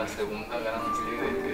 la segunda gran líder que